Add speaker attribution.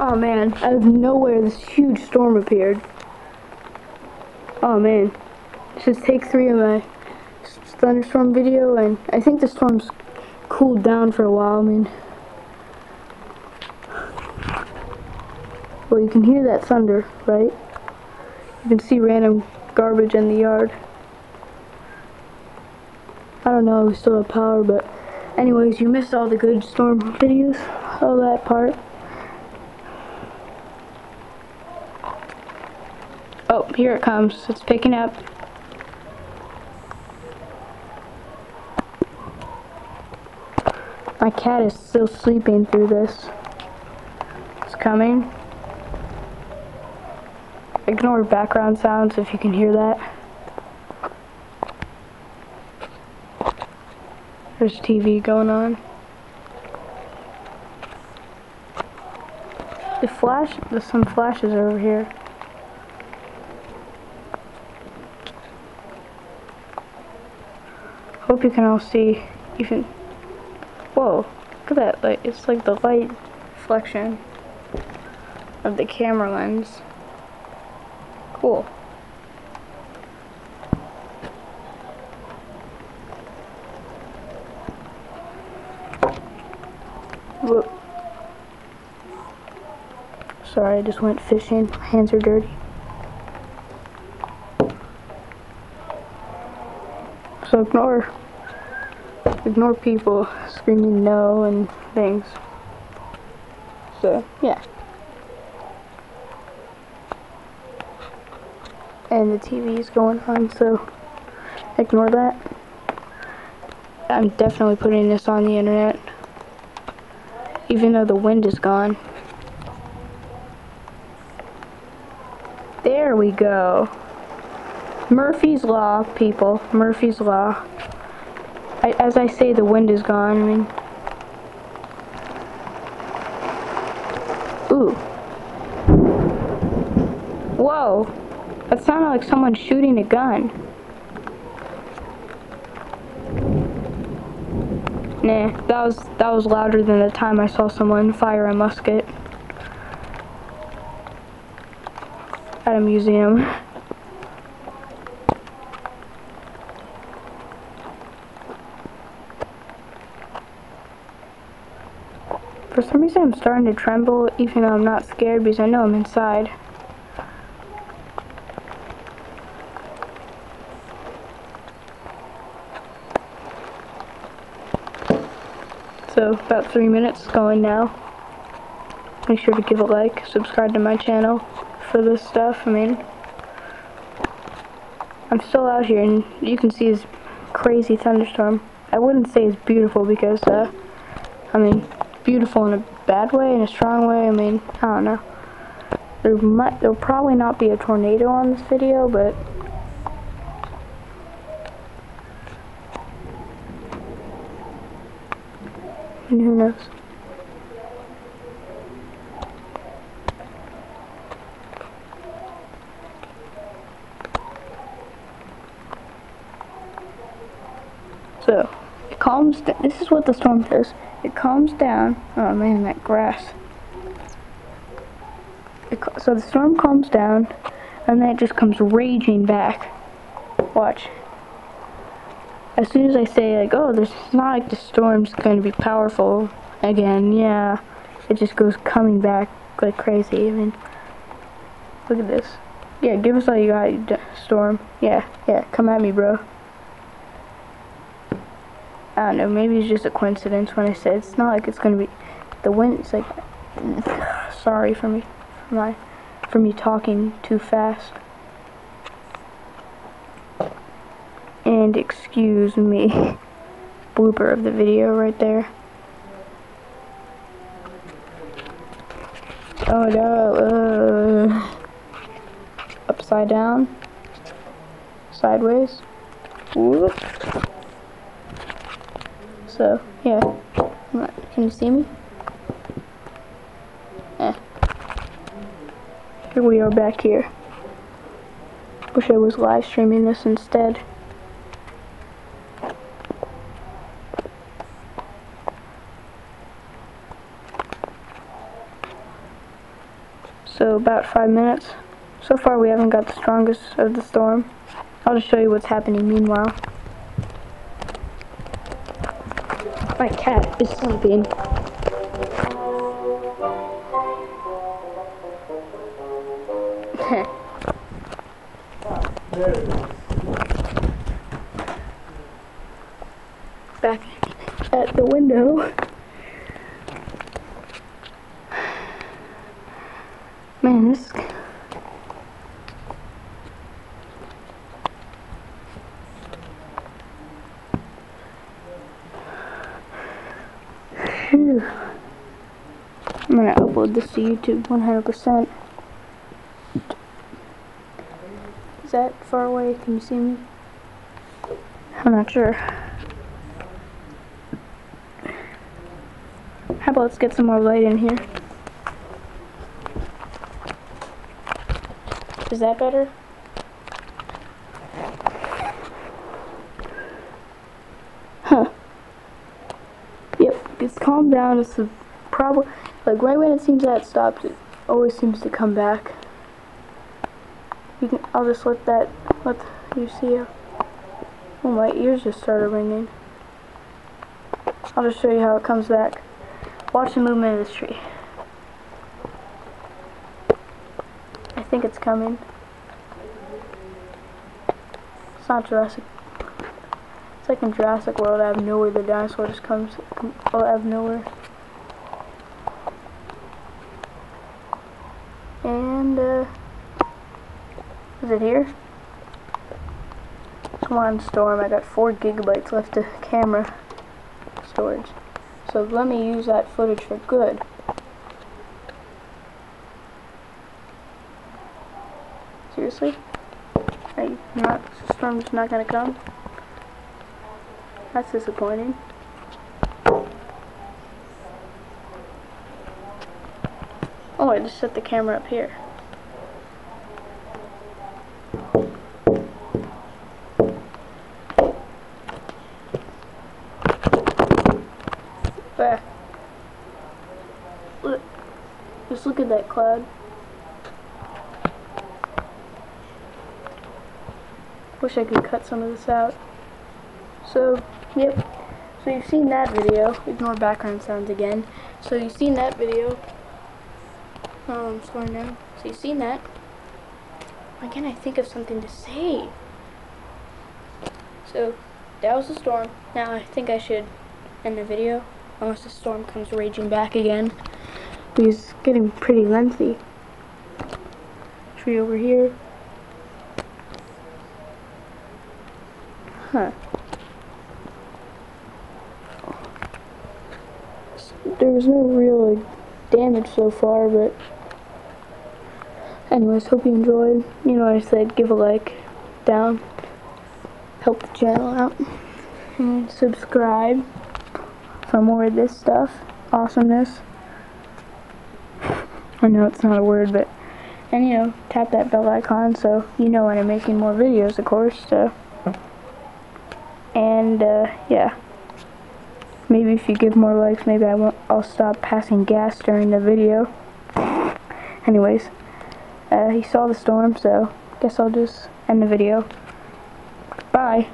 Speaker 1: Oh man, out of nowhere this huge storm appeared. Oh man. This is take three of my thunderstorm video and I think the storm's cooled down for a while. I mean, well you can hear that thunder, right? You can see random garbage in the yard. I don't know, we still have power, but anyways, you missed all the good storm videos, all that part. Oh, here it comes. It's picking up. My cat is still sleeping through this. It's coming. Ignore background sounds if you can hear that. There's TV going on. The flash, there's some flashes over here. Hope you can all see even, whoa, look at that, like, it's like the light reflection of the camera lens. Cool. Whoop. Sorry, I just went fishing. Hands are dirty. So ignore ignore people screaming no and things. So yeah. And the TV is going on, so ignore that. I'm definitely putting this on the internet even though the wind is gone. There we go. Murphy's Law, people. Murphy's Law. I, as I say, the wind is gone. I mean, ooh. Whoa. That sounded like someone shooting a gun. Nah, that was that was louder than the time I saw someone fire a musket at a museum. For some reason I'm starting to tremble even though I'm not scared because I know I'm inside. So about three minutes going now. Make sure to give a like, subscribe to my channel for this stuff. I mean, I'm still out here and you can see this crazy thunderstorm. I wouldn't say it's beautiful because, uh, I mean, beautiful in a bad way, in a strong way. I mean, I don't know. There might, there'll probably not be a tornado on this video, but and who knows. So, it calms down. This is what the storm does. It calms down. Oh man, that grass. It, so the storm calms down, and then it just comes raging back. Watch as soon as I say like, oh, there's not like the storm's going to be powerful again, yeah, it just goes coming back like crazy. Mean, look at this. Yeah, give us all you got, storm. Yeah, yeah, come at me, bro. I don't know, maybe it's just a coincidence when I said it's not like it's to be, the wind, it's like, sorry for me, for my, for me talking too fast. And excuse me. Blooper of the video right there. Oh no. Uh, upside down. Sideways. Whoop. So, yeah. Can you see me? Eh. Here we are back here. Wish I was live streaming this instead. So about five minutes. So far we haven't got the strongest of the storm. I'll just show you what's happening meanwhile. My cat is sleeping. Back at the window. Man, this I'm gonna upload this to YouTube 100%. Is that far away? Can you see me? I'm not sure. How about let's get some more light in here? Is that better? Huh. Calmed down. It's the problem. Like right when it seems that it stops, it always seems to come back. You can. I'll just let that. Let you see. Oh, my ears just started ringing. I'll just show you how it comes back. Watch the movement of this tree. I think it's coming. It's not Jurassic. It's like in Jurassic World, out of nowhere the dinosaur just comes come, out of nowhere. And, uh, is it here? Come on, Storm, I got 4 gigabytes left of camera storage. So let me use that footage for good. Seriously? Are you not, Storm's not gonna come? That's disappointing. Oh, I just set the camera up here. There. Look. Just look at that cloud. Wish I could cut some of this out. So, yep. So you've seen that video. Ignore background sounds again. So you've seen that video. Um, oh, I'm slowing now. So you've seen that. Why can't I think of something to say? So, that was the storm. Now I think I should end the video. Unless the storm comes raging back again. It's getting pretty lengthy. Tree over here. Huh. There was no real like, damage so far, but anyways, hope you enjoyed. You know I said, give a like down, help the channel out, and subscribe for more of this stuff, awesomeness. I know it's not a word, but and you know, tap that bell icon so you know when I'm making more videos, of course. So and uh, yeah maybe if you give more likes maybe I won't I'll stop passing gas during the video. Anyways uh, he saw the storm so guess I'll just end the video. Bye